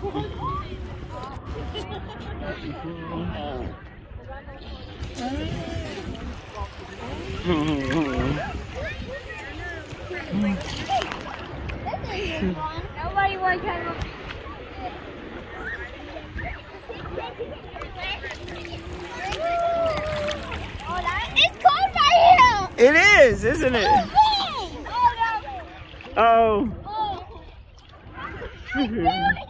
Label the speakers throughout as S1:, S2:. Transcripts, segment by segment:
S1: Nobody wants to. It's.
S2: It is, isn't it?
S1: Oh.
S2: oh.
S1: oh. oh.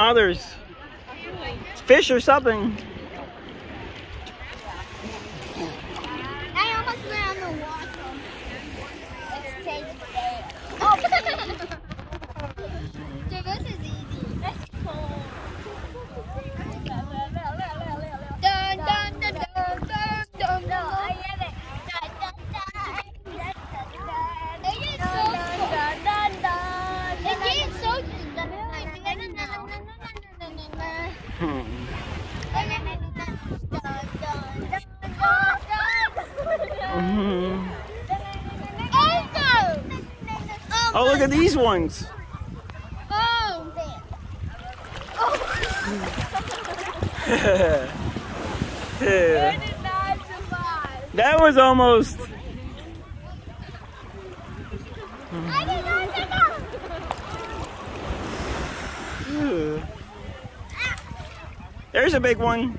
S2: others. Fish or something.
S1: Oh,
S2: look at these ones.
S1: Oh.
S2: That was almost. There's a big one.